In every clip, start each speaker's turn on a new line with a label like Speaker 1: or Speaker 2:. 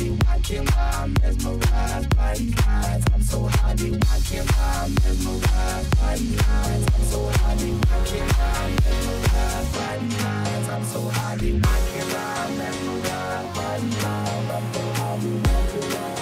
Speaker 1: walking while I'm mesmerized by these lines. I'm so high, they walking while I'm mesmerized by these lines. I'm so high, they walking while I'm mesmerized by these lines. I'm so high, they walking while I'm mesmerized by these lines. I'm so high, they walking while I'm mesmerized.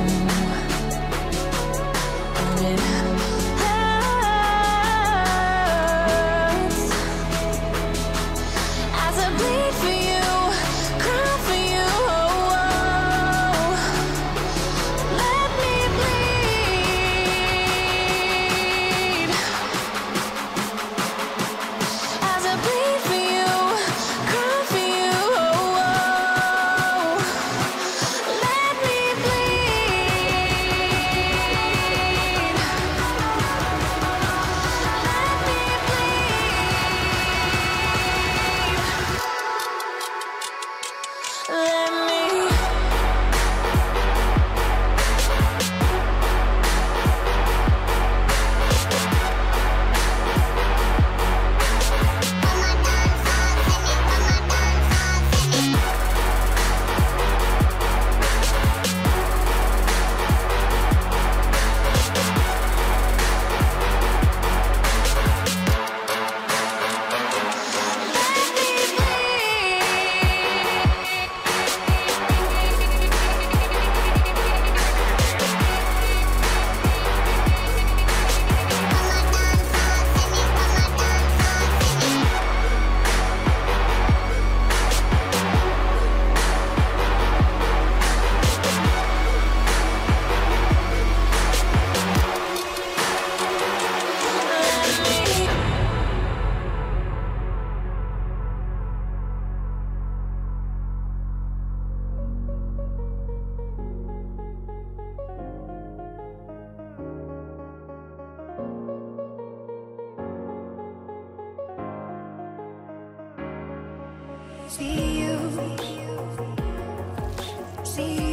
Speaker 2: For you, See you. See you.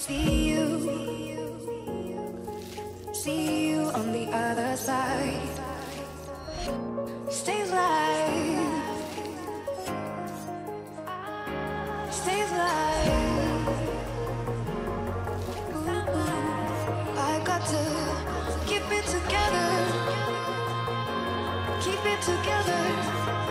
Speaker 2: See you, see you on the other side. Stay alive. Stay alive. I got to keep it together, keep it together.